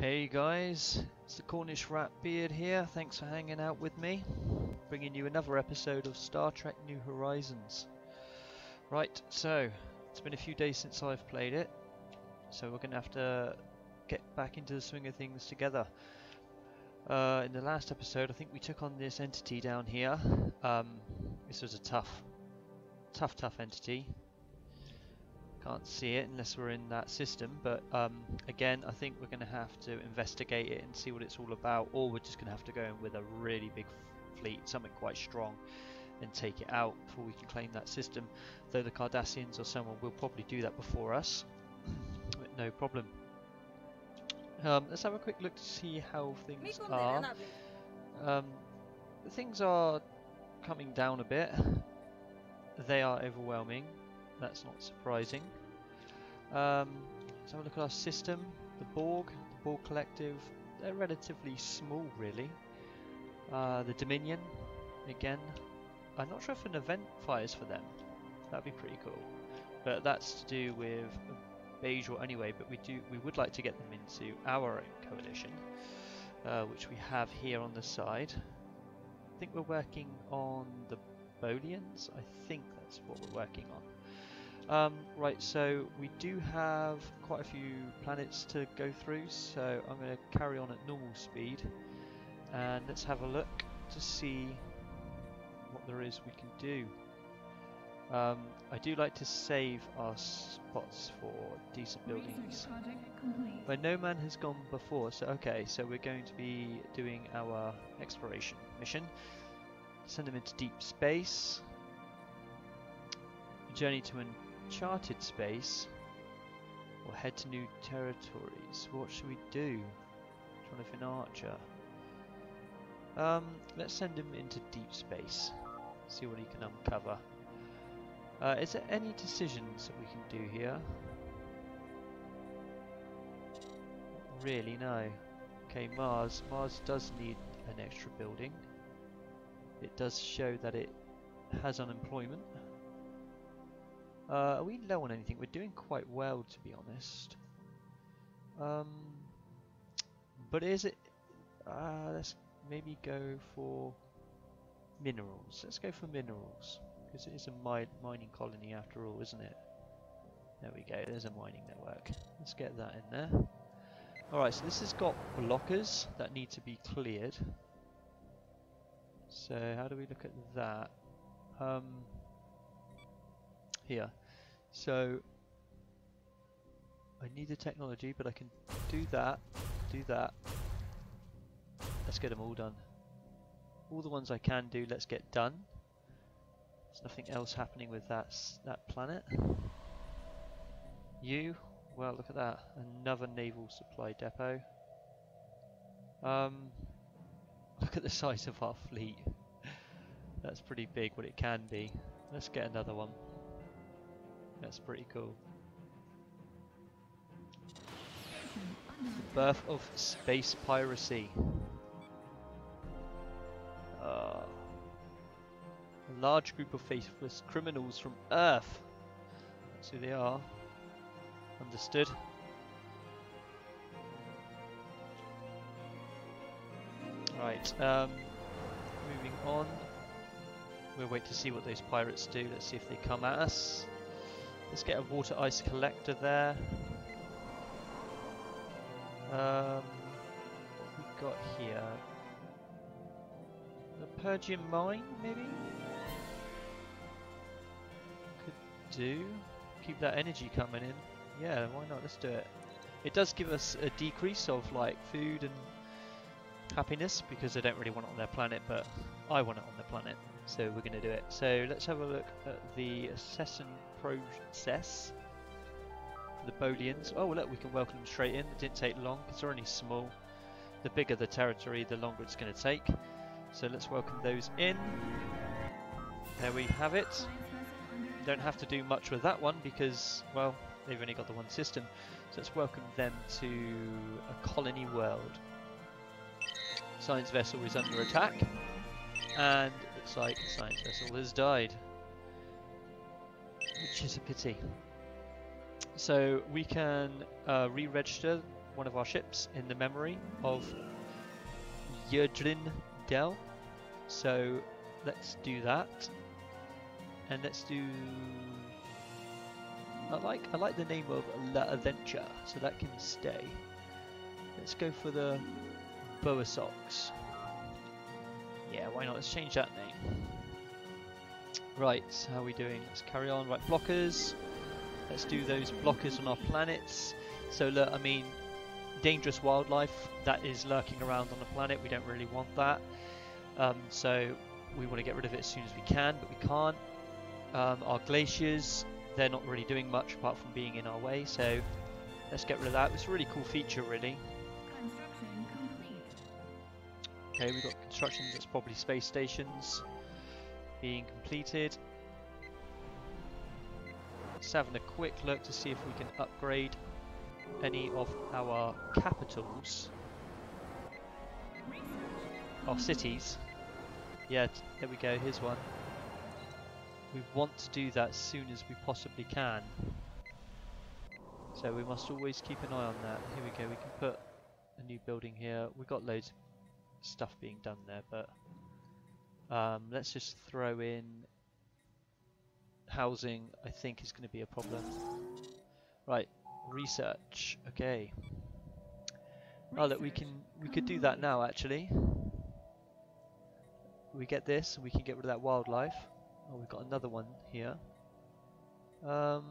Hey guys, it's the Cornish Rat Beard here. Thanks for hanging out with me. Bringing you another episode of Star Trek New Horizons. Right, so it's been a few days since I've played it, so we're going to have to get back into the swing of things together. Uh, in the last episode, I think we took on this entity down here. Um, this was a tough, tough, tough entity. Can't see it unless we're in that system, but um, again, I think we're going to have to investigate it and see what it's all about, or we're just going to have to go in with a really big fleet, something quite strong, and take it out before we can claim that system. Though the Cardassians or someone will probably do that before us, no problem. Um, let's have a quick look to see how things are. Um, things are coming down a bit. They are overwhelming. That's not surprising. Um, let's have a look at our system. The Borg, the Borg Collective, they're relatively small really. Uh, the Dominion, again, I'm not sure if an event fires for them. That'd be pretty cool. But that's to do with Bajor anyway, but we do we would like to get them into our coalition, uh, which we have here on the side. I think we're working on the Bolians. I think that's what we're working on. Um, right, so we do have quite a few planets to go through, so I'm going to carry on at normal speed and let's have a look to see what there is we can do. Um, I do like to save our spots for decent buildings. Where no man has gone before, so okay, so we're going to be doing our exploration mission. Send them into deep space. Journey to an uncharted space or head to new territories. What should we do? Jonathan Archer. Um, let's send him into deep space. See what he can uncover. Uh, is there any decisions that we can do here? Really, no. Okay, Mars. Mars does need an extra building. It does show that it has unemployment. Uh, are we low on anything? We're doing quite well, to be honest. Um, but is it... Uh, let's maybe go for minerals. Let's go for minerals. Because it is a mi mining colony after all, isn't it? There we go, there's a mining network. Let's get that in there. Alright, so this has got blockers that need to be cleared. So how do we look at that? Um, here. So I need the technology, but I can do that, do that. Let's get them all done. All the ones I can do, let's get done. There's nothing else happening with that that planet. You, well, look at that, another naval supply depot. Um, look at the size of our fleet. That's pretty big, what it can be. Let's get another one. That's pretty cool. The birth of space piracy. Uh, a large group of faithless criminals from Earth. That's who they are. Understood. Right, um, moving on. We'll wait to see what those pirates do. Let's see if they come at us. Let's get a water ice collector there. Um, what we got here? The pergium mine, maybe? Could do. Keep that energy coming in. Yeah, why not? Let's do it. It does give us a decrease of like food and happiness because they don't really want it on their planet, but I want it on the planet, so we're going to do it. So let's have a look at the assassin process for the Bolians. Oh, look, we can welcome them straight in. It didn't take long they're only small. The bigger the territory, the longer it's going to take. So let's welcome those in. There we have it. Don't have to do much with that one because, well, they've only got the one system. So let's welcome them to a colony world. Science vessel is under attack. And looks like the science vessel has died which is a pity. So we can uh, re-register one of our ships in the memory of Yerdrin Del. So let's do that. And let's do I like I like the name of La Adventure, so that can stay. Let's go for the Boa Socks. Yeah, why not? Let's change that name. Right, how are we doing? Let's carry on. Right, blockers. Let's do those blockers on our planets. So look, I mean, dangerous wildlife that is lurking around on the planet. We don't really want that. Um, so we want to get rid of it as soon as we can, but we can't. Um, our glaciers, they're not really doing much apart from being in our way. So let's get rid of that. It's a really cool feature, really. Okay, we've got construction that's probably space stations being completed. Just having a quick look to see if we can upgrade any of our capitals, our cities. Yeah, there we go, here's one. We want to do that as soon as we possibly can. So we must always keep an eye on that. Here we go, we can put a new building here. We've got loads of stuff being done there, but um, let's just throw in housing, I think is going to be a problem. Right, research, okay. Oh look, we can we could do that now actually. We get this, we can get rid of that wildlife. Oh, we've got another one here. Um,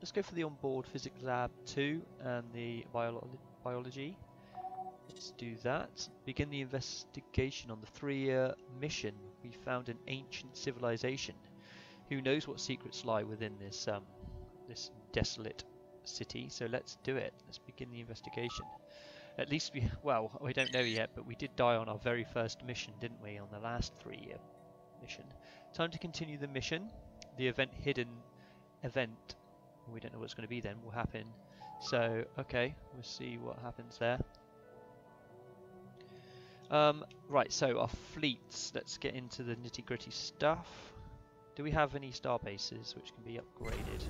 let's go for the onboard physics lab 2 and the bio biology. Let's do that. Begin the investigation on the three-year mission. We found an ancient civilization. Who knows what secrets lie within this um, this desolate city? So let's do it. Let's begin the investigation. At least we, well, we don't know yet, but we did die on our very first mission, didn't we? On the last three-year mission. Time to continue the mission. The event hidden event. We don't know what's going to be then. Will happen. So okay, we'll see what happens there. Um, right, so our fleets. Let's get into the nitty gritty stuff. Do we have any star bases which can be upgraded?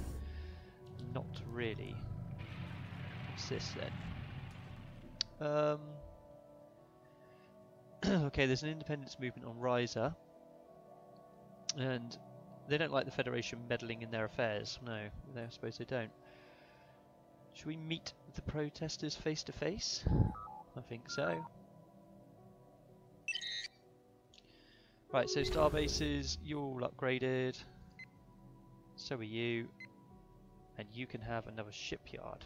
Not really. What's this then? Um, okay, there's an independence movement on Risa. And they don't like the Federation meddling in their affairs. No, I suppose they don't. Should we meet the protesters face to face? I think so. Right, so star bases, you're all upgraded. So are you. And you can have another shipyard.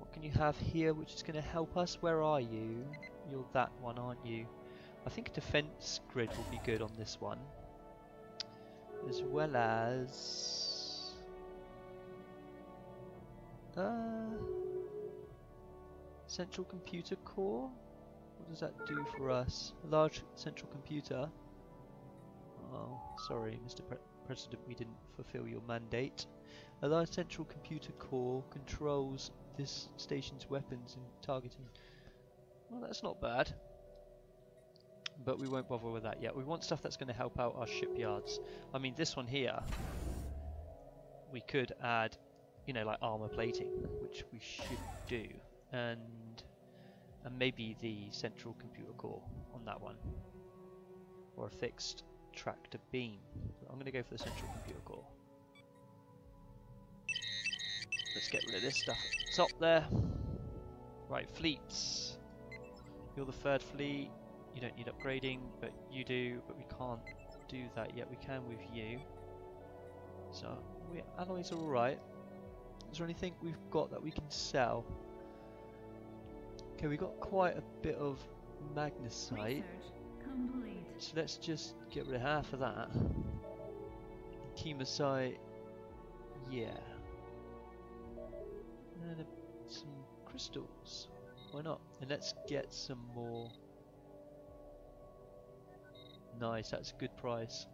What can you have here which is going to help us? Where are you? You're that one, aren't you? I think defense grid will be good on this one. As well as... Uh, central computer core? What does that do for us? A large central computer. Oh, sorry, Mr. Pre President, we didn't fulfill your mandate. A large central computer core controls this station's weapons and targeting. Well, that's not bad. But we won't bother with that yet. We want stuff that's going to help out our shipyards. I mean, this one here, we could add, you know, like armor plating, which we should do. And and maybe the central computer core on that one. Or a fixed tractor beam. I'm going to go for the central computer core. Let's get rid of this stuff at top there. Right fleets. You're the third fleet. You don't need upgrading but you do but we can't do that yet. We can with you. So we alloys are alright is there anything we've got that we can sell Okay, we got quite a bit of magnesite. So let's just get rid of half of that. Kemocite, yeah. And uh, some crystals. Why not? And let's get some more. Nice, that's a good price.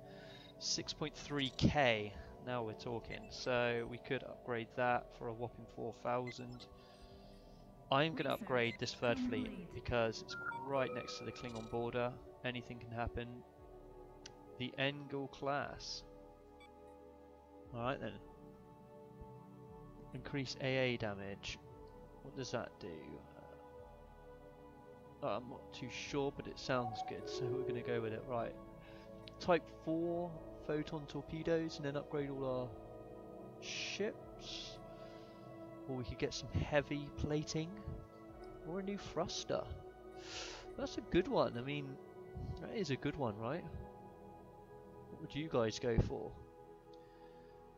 6.3k. Now we're talking. So we could upgrade that for a whopping 4,000. I'm going to upgrade this third fleet because it's right next to the Klingon border. Anything can happen. The Engel class. Alright then. Increase AA damage. What does that do? Uh, I'm not too sure, but it sounds good, so we're going to go with it. Right. Type 4 photon torpedoes and then upgrade all our ships. Or we could get some heavy plating. Or a new thruster. That's a good one. I mean, that is a good one, right? What would you guys go for?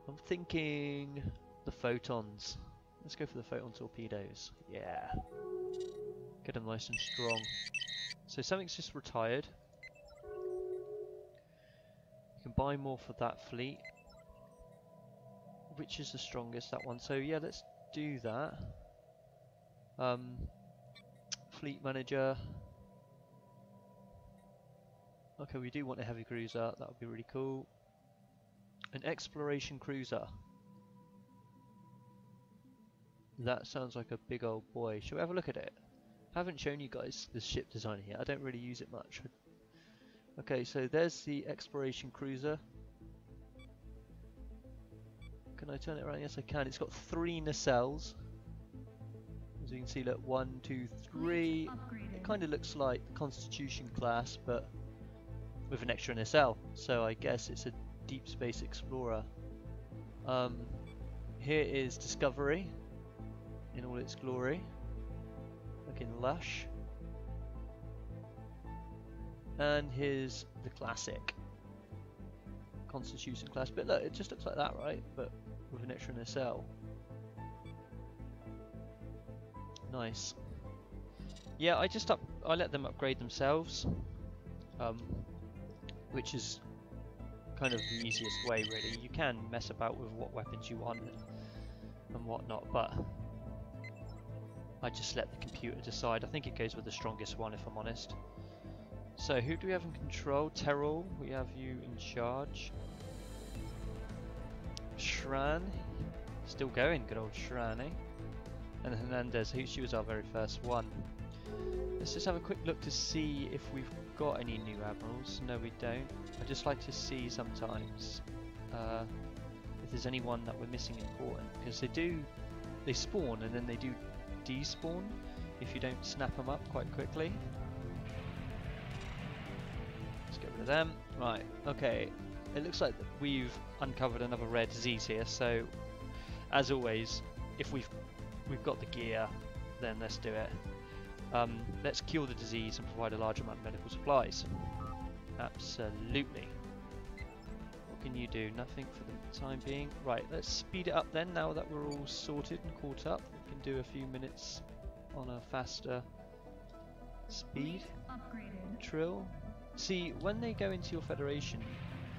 I'm thinking the photons. Let's go for the photon torpedoes. Yeah. Get them nice and strong. So something's just retired. You can buy more for that fleet. Which is the strongest, that one. So yeah, let's do that. Um, fleet manager. Okay, we do want a heavy cruiser. That would be really cool. An exploration cruiser. That sounds like a big old boy. Shall we have a look at it? I haven't shown you guys the ship design here. I don't really use it much. Okay, so there's the exploration cruiser. Can I turn it around? Yes, I can. It's got three nacelles. As you can see, look, one, two, three. It kind of looks like the Constitution class, but with an extra nacelle. So I guess it's a deep space explorer. Um, here is Discovery in all its glory. Looking lush. And here's the classic Constitution class. But look, it just looks like that, right? But with an extra nacelle. Nice. Yeah, I just up I let them upgrade themselves. Um, which is kind of the easiest way really. You can mess about with what weapons you want and whatnot, but I just let the computer decide. I think it goes with the strongest one if I'm honest. So who do we have in control? Terrell, we have you in charge. Shran, still going, good old Shran, eh? And Hernandez, who she was our very first one. Let's just have a quick look to see if we've got any new admirals. No, we don't. I just like to see sometimes uh, if there's anyone that we're missing important because they do, they spawn and then they do despawn if you don't snap them up quite quickly. Let's get rid of them. Right, okay. It looks like we've uncovered another rare disease here, so as always, if we've we've got the gear, then let's do it. Um, let's cure the disease and provide a large amount of medical supplies. Absolutely. What can you do? Nothing for the time being. Right, let's speed it up then now that we're all sorted and caught up We can do a few minutes on a faster speed. Trill. See, when they go into your federation,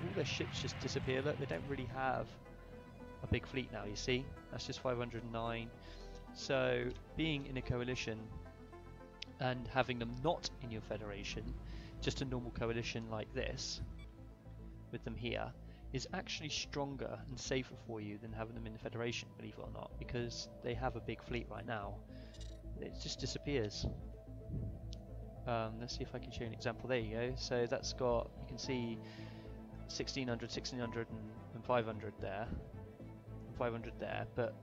all their ships just disappear. Look, they don't really have a big fleet now, you see? That's just 509. So, being in a coalition and having them not in your federation, just a normal coalition like this, with them here, is actually stronger and safer for you than having them in the Federation, believe it or not, because they have a big fleet right now. It just disappears. Um, let's see if I can show you an example. There you go. So that's got, you can see 1600, 1600 and, and 500 there. 500 there, but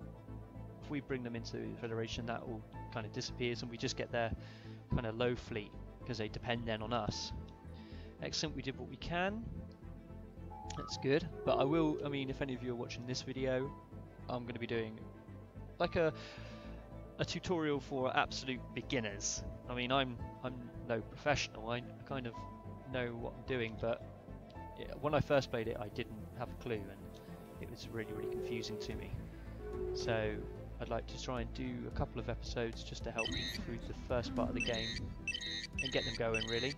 if we bring them into the Federation, that all kind of disappears and we just get their kind of low fleet because they depend then on us. Excellent, we did what we can. That's good. But I will, I mean, if any of you are watching this video, I'm going to be doing like a a tutorial for absolute beginners. I mean, I'm I'm no professional. I kind of know what I'm doing, but when I first played it, I didn't have a clue, and it was really really confusing to me. So I'd like to try and do a couple of episodes just to help you through the first part of the game and get them going really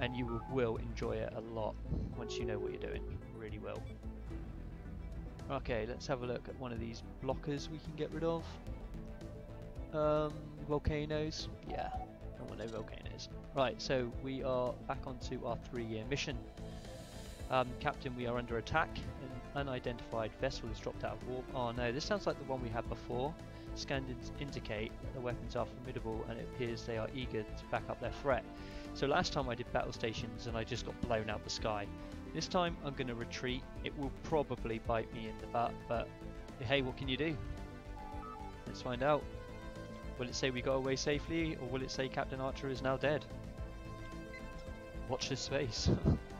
and you will enjoy it a lot once you know what you're doing. Really will. Okay, let's have a look at one of these blockers we can get rid of. Um, volcanoes. Yeah, don't want no volcanoes. Right, so we are back onto our three-year mission. Um, Captain, we are under attack. An unidentified vessel has dropped out of warp. Oh no, this sounds like the one we had before. Scans indicate that the weapons are formidable and it appears they are eager to back up their threat. So last time I did battle stations and I just got blown out the sky. This time I'm going to retreat. It will probably bite me in the butt, but hey, what can you do? Let's find out. Will it say we got away safely, or will it say Captain Archer is now dead? Watch this space.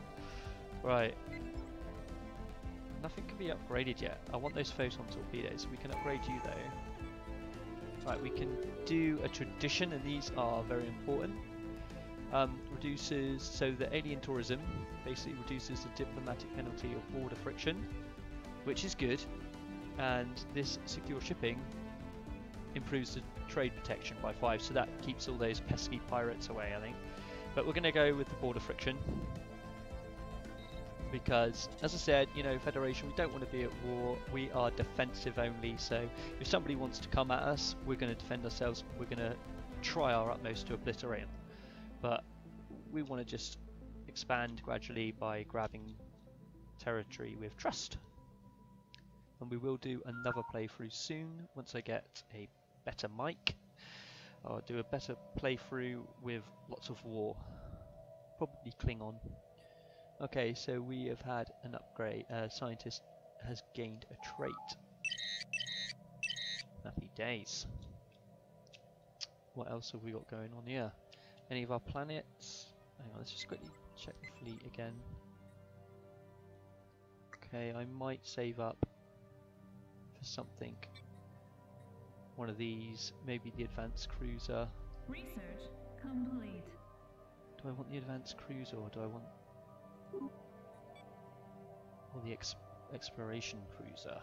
right. Nothing can be upgraded yet. I want those photon torpedoes. We can upgrade you though. Right, we can do a tradition, and these are very important. Um, reduces so the alien tourism basically reduces the diplomatic penalty of border friction, which is good, and this secure shipping improves the trade protection by five, so that keeps all those pesky pirates away, I think. But we're going to go with the border friction because, as I said, you know, Federation, we don't want to be at war. We are defensive only. So if somebody wants to come at us, we're going to defend ourselves. We're going to try our utmost to obliterate them. But we want to just expand gradually by grabbing territory with trust. And we will do another playthrough soon once I get a better mic. I'll do a better playthrough with lots of war. Probably Klingon. Okay, so we have had an upgrade. Uh, scientist has gained a trait. Happy days. What else have we got going on here? Any of our planets? Hang on, let's just quickly check the fleet again. Okay, I might save up for something. One of these, maybe the advanced cruiser. Research complete. Do I want the advanced cruiser or do I want or the ex exploration cruiser?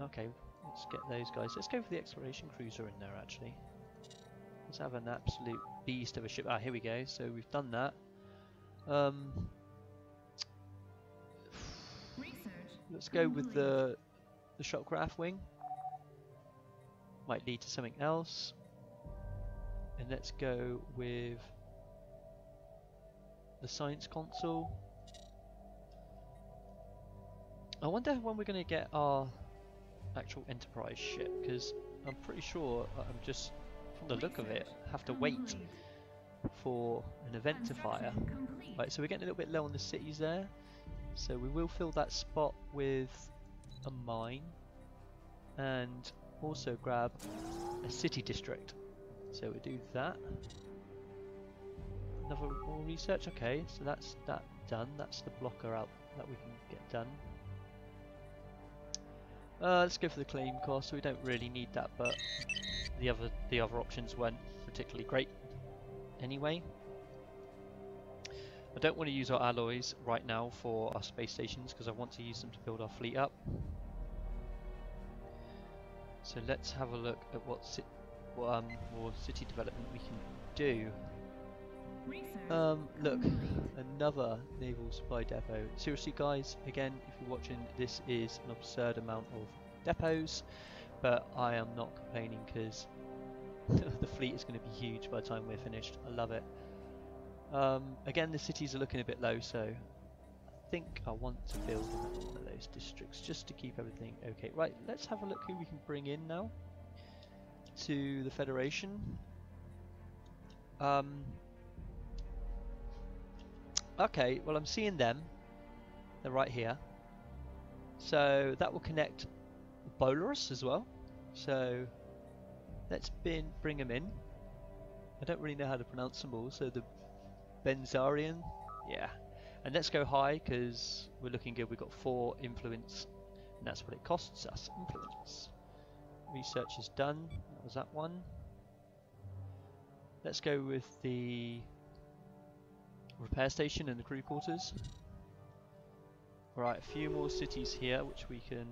Okay, let's get those guys. Let's go for the exploration cruiser in there actually. Let's have an absolute beast of a ship. Ah, here we go. So we've done that. Um, Research let's go with the the shotcraft wing. Might lead to something else. And let's go with the science console. I wonder when we're going to get our actual Enterprise ship, because I'm pretty sure uh, I'm just, from the look of it, have to wait for an event to fire. Right, so we're getting a little bit low on the cities there. So we will fill that spot with a mine and also grab a city district. So we do that. Another more research, okay, so that's that done. That's the blocker out that we can get done. Uh, let's go for the claim cost. We don't really need that, but the other the other options weren't particularly great anyway. I don't want to use our alloys right now for our space stations because I want to use them to build our fleet up. So let's have a look at what, what um, more city development we can do. Um, look, another naval supply depot. Seriously, guys, again, if you're watching, this is an absurd amount of depots, but I am not complaining because the fleet is going to be huge by the time we're finished. I love it. Um, again, the cities are looking a bit low, so I think I want to build one of those districts just to keep everything okay. Right, let's have a look who we can bring in now to the Federation. Um, Okay, well I'm seeing them. They're right here. So that will connect Bolarus as well. So let's bin bring them in. I don't really know how to pronounce them all. So the Benzarian, yeah. And let's go high because we're looking good. We've got four influence, and that's what it costs us. Influence. Research is done. That was that one. Let's go with the repair station and the crew quarters. Right, a few more cities here which we can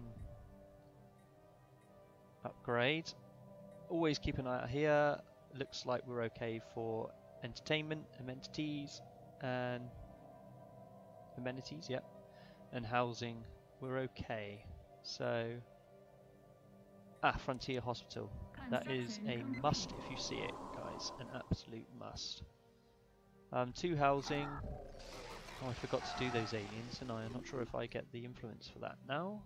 upgrade. Always keep an eye out here. Looks like we're okay for entertainment, amenities, and amenities, yep, and housing. We're okay. So, ah, Frontier Hospital. That is a must if you see it, guys. An absolute must. Um, two housing. Oh, I forgot to do those aliens, and I'm not sure if I get the influence for that now.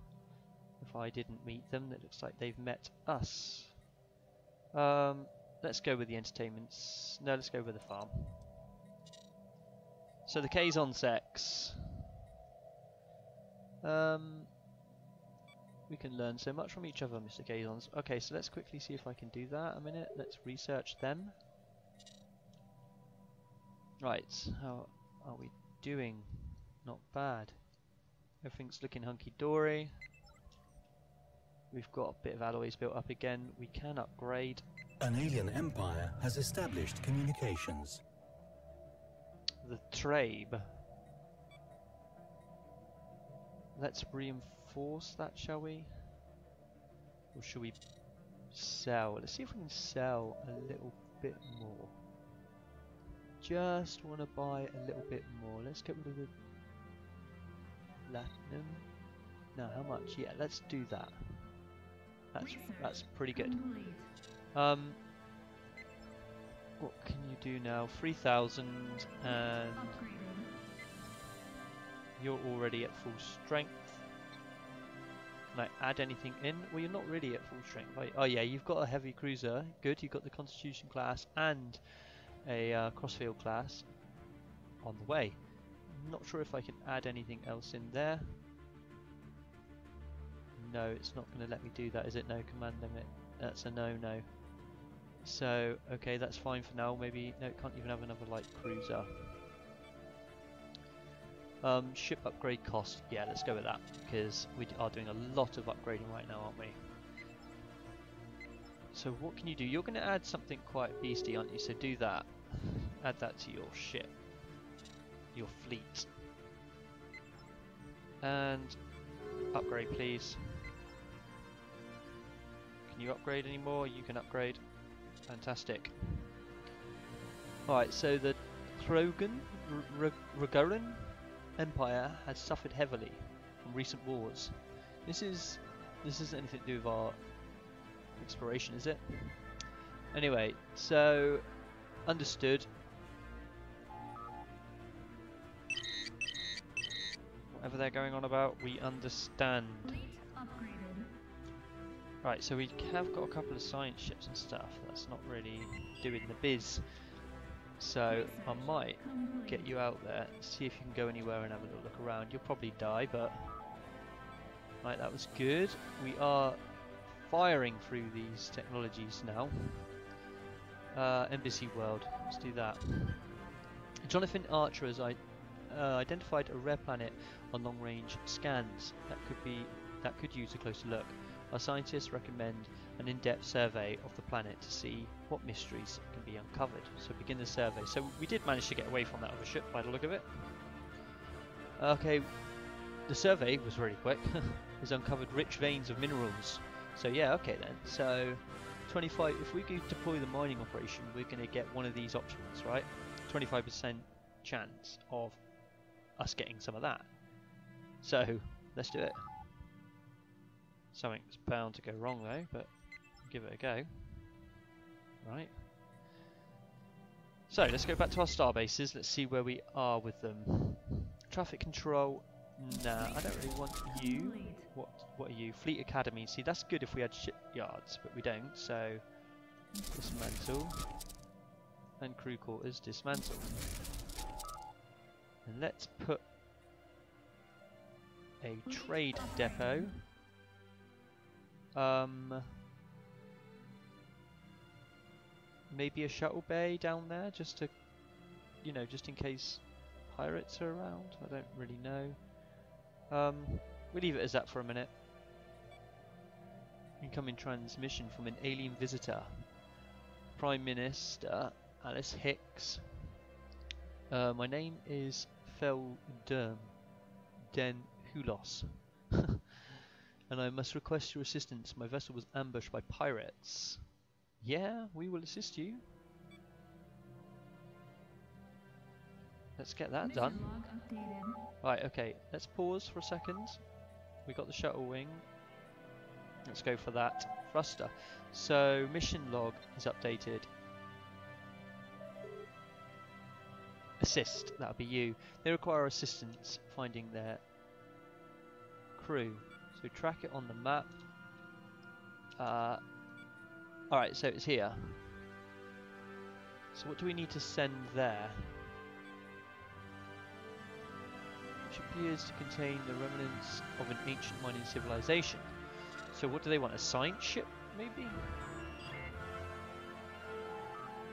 If I didn't meet them, it looks like they've met us. Um, let's go with the entertainments. No, let's go with the farm. So the K's on sex. Um, We can learn so much from each other, Mr. Gazons. Okay, so let's quickly see if I can do that a minute. Let's research them. Right, how are we doing? Not bad. Everything's looking hunky-dory. We've got a bit of alloys built up again. We can upgrade. An alien empire has established communications. the Trabe. Let's reinforce that, shall we? Or should we sell? Let's see if we can sell a little bit more. Just want to buy a little bit more. Let's get rid of the platinum. No, how much? Yeah, let's do that. That's that's pretty good. Um, what can you do now? 3,000 and you're already at full strength. Can I add anything in? Well, you're not really at full strength. You? Oh yeah, you've got a heavy cruiser. Good, you've got the Constitution class and a uh, Crossfield class on the way. Not sure if I can add anything else in there. No, it's not going to let me do that, is it? No command limit. That's a no-no. So, okay, that's fine for now. Maybe, no, can't even have another light cruiser. Um, ship upgrade cost. Yeah, let's go with that because we are doing a lot of upgrading right now, aren't we? So what can you do? You're going to add something quite beastie, aren't you? So do that. Add that to your ship, your fleet, and upgrade, please. Can you upgrade anymore? You can upgrade. Fantastic. Alright, so the Throgan R- R- Empire has suffered heavily from recent wars. This is this isn't anything to do with our exploration, is it? Anyway, so understood. Whatever they're going on about, we understand. Right, so we have got a couple of science ships and stuff. That's not really doing the biz. So I might get you out there, see if you can go anywhere and have a little look around. You'll probably die, but right, that was good. We are firing through these technologies now. Uh, Embassy World, let's do that. Jonathan Archer has I, uh, identified a rare planet on long-range scans that could be that could use a closer look. Our scientists recommend an in-depth survey of the planet to see what mysteries can be uncovered. So begin the survey. So we did manage to get away from that other ship by the look of it. Okay, the survey was really quick. has uncovered rich veins of minerals. So yeah, okay then. So 25. If we could deploy the mining operation, we're going to get one of these options, right? 25% chance of us getting some of that. So let's do it. Something's bound to go wrong though, but give it a go. Right. So let's go back to our star bases. Let's see where we are with them. Traffic control. Nah, I don't really want you. What are you? Fleet Academy. See, that's good if we had shipyards, but we don't. So dismantle and crew quarters dismantle. And let's put a trade depot. Um, maybe a shuttle bay down there, just to, you know, just in case pirates are around. I don't really know. Um, we leave it as that for a minute. Incoming transmission from an alien visitor. Prime Minister Alice Hicks. Uh, my name is Felderm Den Hulos. and I must request your assistance. My vessel was ambushed by pirates. Yeah, we will assist you. Let's get that done. Right, okay, let's pause for a second. We got the shuttle wing. Let's go for that thruster. So, mission log is updated. Assist, that'll be you. They require assistance finding their crew. So, track it on the map. Uh, Alright, so it's here. So, what do we need to send there? which appears to contain the remnants of an ancient mining civilization. So what do they want? A science ship, maybe?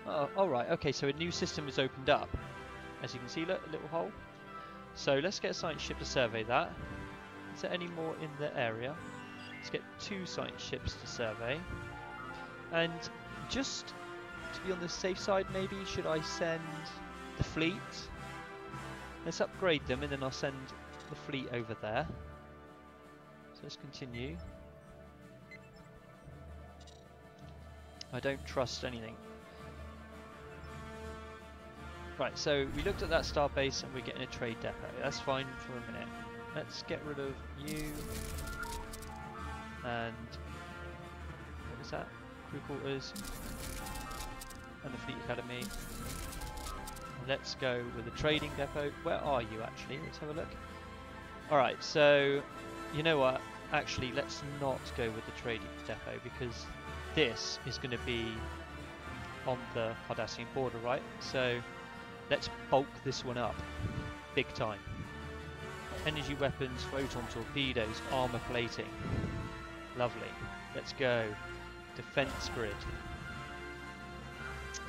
Oh, all right. Okay, so a new system has opened up. As you can see, look, a little hole. So let's get a science ship to survey that. Is there any more in the area? Let's get two science ships to survey. And just to be on the safe side, maybe should I send the fleet? Let's upgrade them, and then I'll send the fleet over there. So let's continue. I don't trust anything. Right, so we looked at that star base and we're getting a trade depot. That's fine for a minute. Let's get rid of you. And what was that? Crew quarters. And the Fleet Academy. Let's go with the trading depot. Where are you actually? Let's have a look. Alright, so you know what? Actually, let's not go with the trading depot because this is going to be on the Cardassian border, right? So let's bulk this one up big time. Energy weapons, photon torpedoes, armor plating. Lovely. Let's go. Defense grid.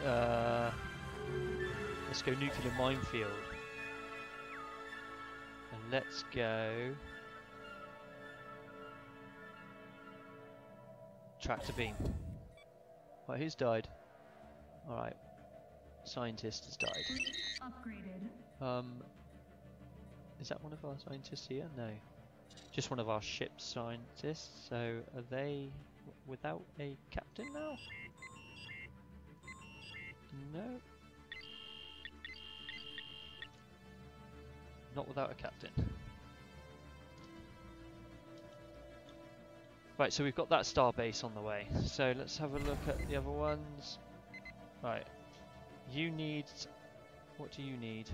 Uh, let's go nuclear minefield. And let's go tractor beam. Right, who's died? Alright. Scientist has died. Upgraded. Um, is that one of our scientists here? No. Just one of our ship scientists. So are they w- without a captain now? No. Not without a captain. Right, so we've got that star base on the way. So let's have a look at the other ones. Right. You need... What do you need?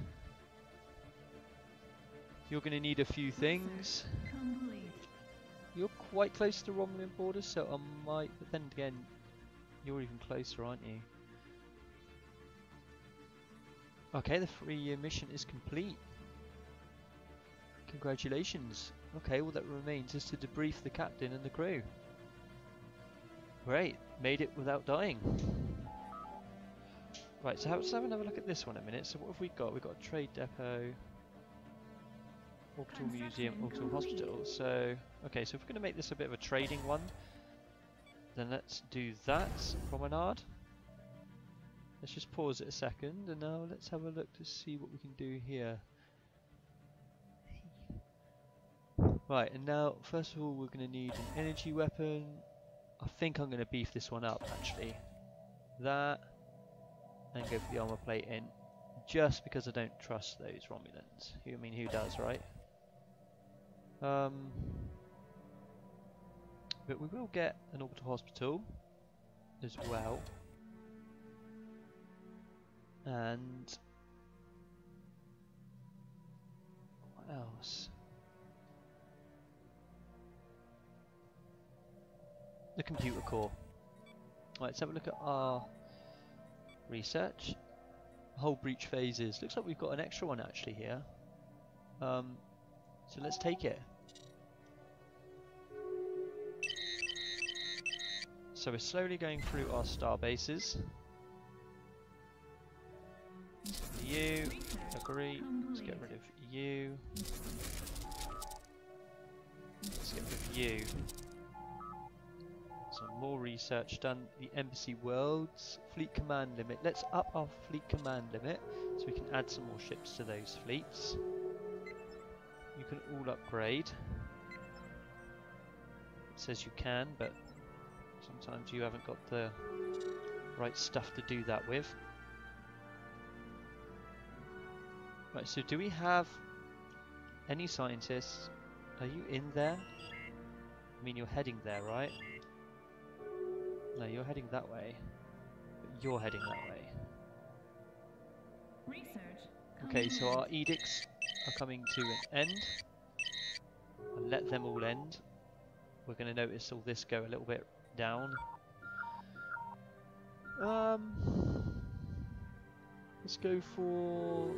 You're going to need a few things. You're quite close to the Romulan border, so I might... But then again, you're even closer, aren't you? Okay, the three-year mission is complete. Congratulations. Okay, all that remains is to debrief the captain and the crew. Great, made it without dying. Right, so let's have another look at this one a minute. So what have we got? We've got a trade depot, orbital museum, orbital hospital. So, okay, so if we're going to make this a bit of a trading one, then let's do that. Promenade. Let's just pause it a second, and now let's have a look to see what we can do here. Right, and now, first of all, we're going to need an energy weapon. I think I'm going to beef this one up, actually. That, and go for the armor plate in, just because I don't trust those Romulans. Who, I mean, who does, right? Um, but we will get an orbital hospital as well. And what else? The computer core. Right, let's have a look at our research. Whole breach phases. Looks like we've got an extra one actually here. Um, so let's take it. So we're slowly going through our star bases. You, agree. Let's get rid of you. Let's get rid of you. Research done. The Embassy Worlds fleet command limit. Let's up our fleet command limit so we can add some more ships to those fleets. You can all upgrade. It says you can, but sometimes you haven't got the right stuff to do that with. Right, so do we have any scientists? Are you in there? I mean, you're heading there, right? No, you're heading that way. But you're heading that way. Research. Okay, so our edicts are coming to an end. I'll let them all end. We're going to notice all this go a little bit down. Um, let's go for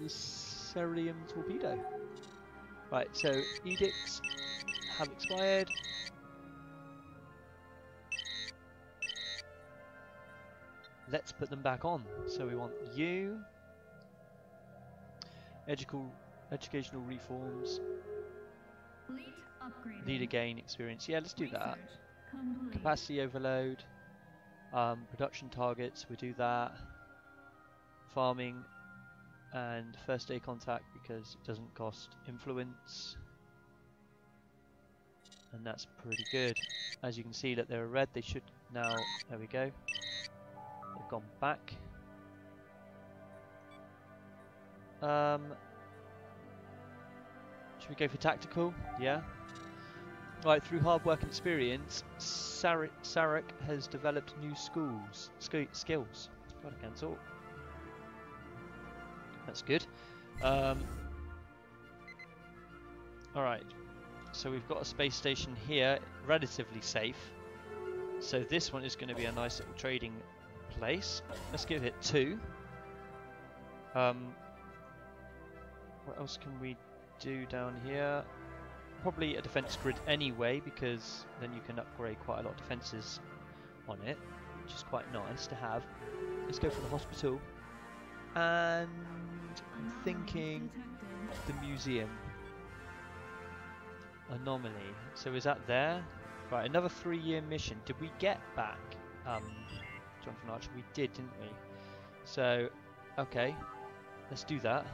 the Cerium torpedo. Right, so edicts have expired. Let's put them back on. So we want you, educational, educational reforms, leader gain experience. Yeah, let's do that. Complete. Capacity overload, um, production targets, we do that. Farming and first day contact because it doesn't cost influence. And that's pretty good. As you can see that they're red, they should now, there we go. Gone back. Um, should we go for tactical? Yeah. Right, through hard work and experience, Sarek, has developed new schools, sk- skills. I can't talk. That's good. Um, Alright, so we've got a space station here, relatively safe. So this one is going to be a nice little trading place. Let's give it two. Um, what else can we do down here? Probably a defense grid anyway, because then you can upgrade quite a lot of defenses on it, which is quite nice to have. Let's go for the hospital. And I'm thinking the museum. Anomaly. So is that there? Right, another three-year mission. Did we get back um, Jonathan Archer? We did, didn't we? So, okay, let's do that.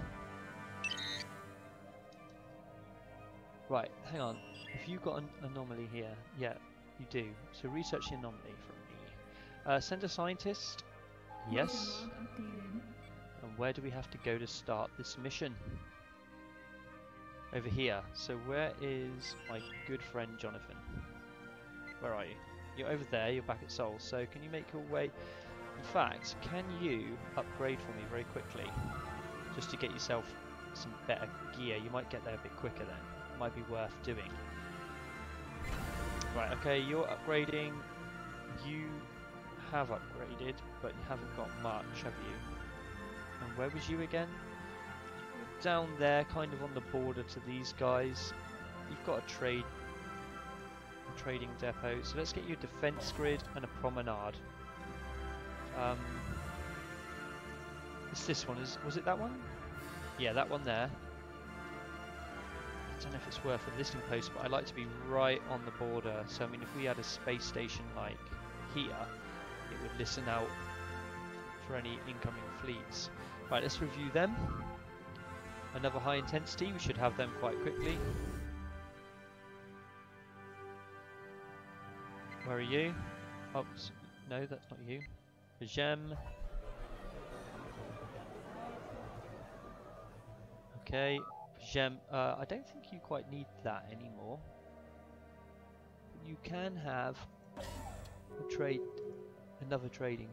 Right, hang on. Have you got an anomaly here? Yeah, you do. So research the anomaly for me. Uh, send a scientist. Yes. And where do we have to go to start this mission? Over here. So where is my good friend Jonathan? Where are you? You're over there, you're back at Sol, so can you make your way... In fact, can you upgrade for me very quickly? Just to get yourself some better gear. You might get there a bit quicker then. Might be worth doing. Right, okay, you're upgrading. You have upgraded, but you haven't got much, have you? And where was you again? Down there, kind of on the border to these guys. You've got a trade, a trading depot. So let's get you a defense grid and a promenade. Um, it's this one. Is was it that one? Yeah, that one there. I don't know if it's worth a listing post, but I like to be right on the border. So I mean, if we had a space station like here, it would listen out for any incoming fleets. Right, let's review them. Another high intensity, we should have them quite quickly. Where are you? Oh, no, that's not you. Gem. Okay, Gem. Uh, I don't think you quite need that anymore. You can have a trade, another trading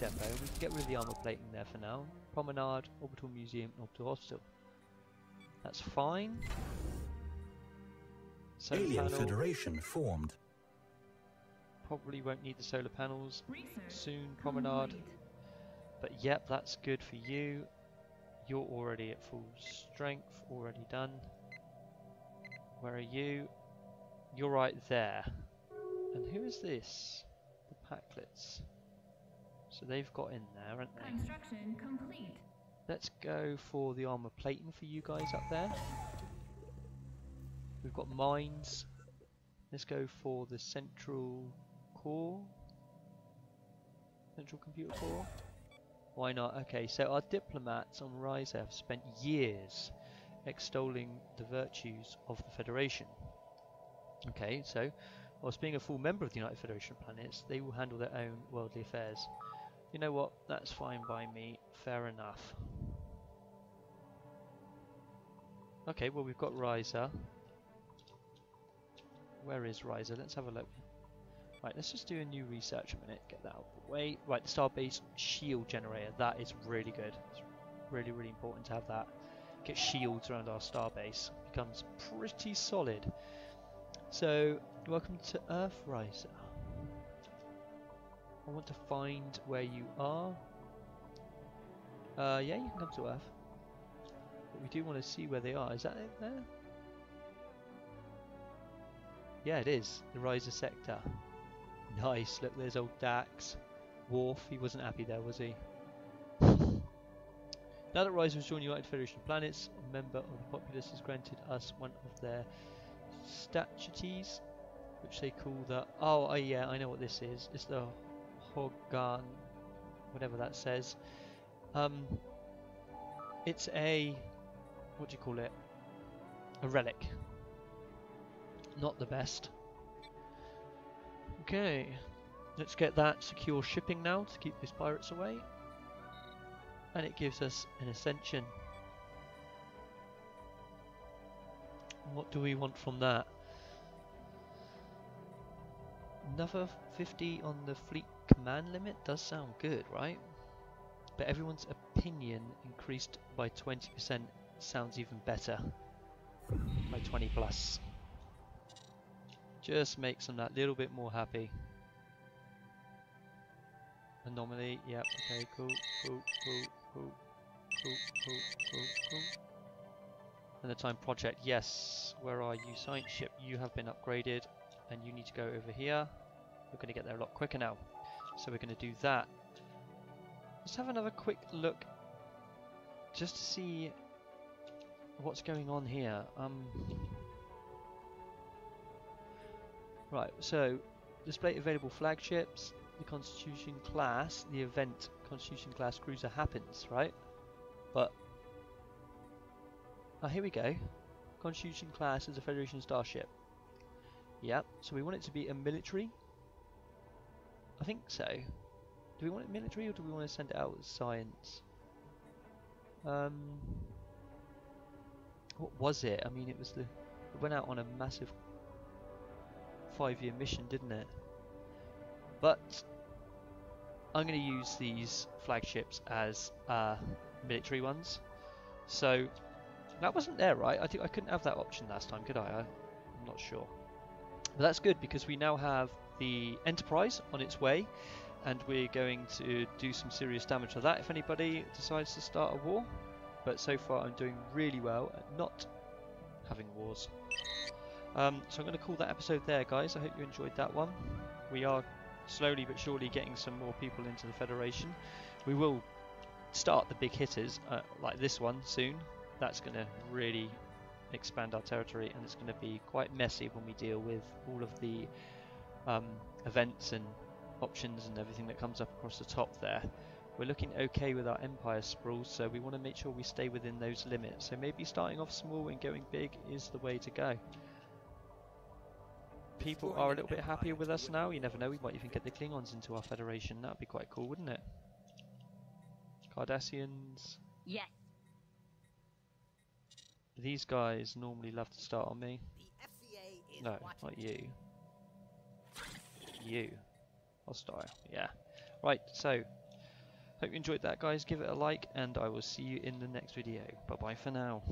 depot. We can get rid of the armor plating there for now. Promenade, Orbital Museum, and Orbital Hospital. That's fine. Solar Alien panel, Federation formed. Probably won't need the solar panels soon. Promenade, but yep, that's good for you. You're already at full strength, already done. Where are you? You're right there. And who is this? The Pakleds. So they've got in there, haven't they? Construction complete. Let's go for the armor plating for you guys up there. We've got mines. Let's go for the central core. Central computer core. Why not? Okay, so our diplomats on Risa have spent years extolling the virtues of the Federation. Okay, so whilst being a full member of the United Federation of Planets, they will handle their own worldly affairs. You know what? That's fine by me. Fair enough. Okay, well we've got Risa. Where is Risa? Let's have a look. Right, let's just do a new research a minute. Get that out of the way. Right, the Starbase shield generator. That is really good. It's really, really important to have that. Get shields around our starbase. Becomes pretty solid. So, welcome to Earth, Risa. I want to find where you are. Uh, yeah, you can come to Earth. But we do want to see where they are. Is that it there? Yeah, it is. The Risa sector. Nice. Look, there's old Dax. Worf. He wasn't happy there, was he? now that Risa has joined United Federation of Planets, a member of the populace has granted us one of their statues, which they call the. Oh, oh yeah, I know what this is. It's the Horga'hn, whatever that says. Um, it's a. What do you call it? A relic. Not the best. Okay, let's get that secure shipping now to keep these pirates away. And it gives us an ascension. What do we want from that? Another 50 on the fleet command limit does sound good, right? But everyone's opinion increased by 20% sounds even better. By 20 plus. Just makes them that little bit more happy. Anomaly, yep, okay, cool, cool, cool, cool, cool, cool, cool, cool. And the time project, yes. Where are you? Science ship, you have been upgraded and you need to go over here. We're going to get there a lot quicker now. So we're going to do that. Let's have another quick look just to see what's going on here. Um, right, so display available flagships, the Constitution class, the event Constitution class cruiser happens, right? But oh, here we go. Constitution class is a Federation starship. Yeah, So we want it to be a military. I think so. Do we want it military or do we want to send it out as science? Um, what was it? I mean, it was the it went out on a massive five-year mission, didn't it? But I'm going to use these flagships as uh, military ones. So that wasn't there, right? I think I couldn't have that option last time, could I? I I'm not sure. But that's good because we now have the Enterprise on its way and we're going to do some serious damage to that if anybody decides to start a war. But so far I'm doing really well at not having wars. Um, so I'm going to call that episode there guys, I hope you enjoyed that one. We are slowly but surely getting some more people into the Federation. We will start the big hitters uh, like this one soon. That's going to really expand our territory and it's going to be quite messy when we deal with all of the um, events and options and everything that comes up across the top there. We're looking okay with our empire sprawls, so we want to make sure we stay within those limits. So maybe starting off small and going big is the way to go. People are a little bit happier with us now. You never know, we might even get the Klingons into our federation. That would be quite cool, wouldn't it? Cardassians. Yes. These guys normally love to start on me. The FCA is No, not you. You. Hostile. Yeah. Right, so hope you enjoyed that guys. Give it a like and I will see you in the next video. Bye bye for now.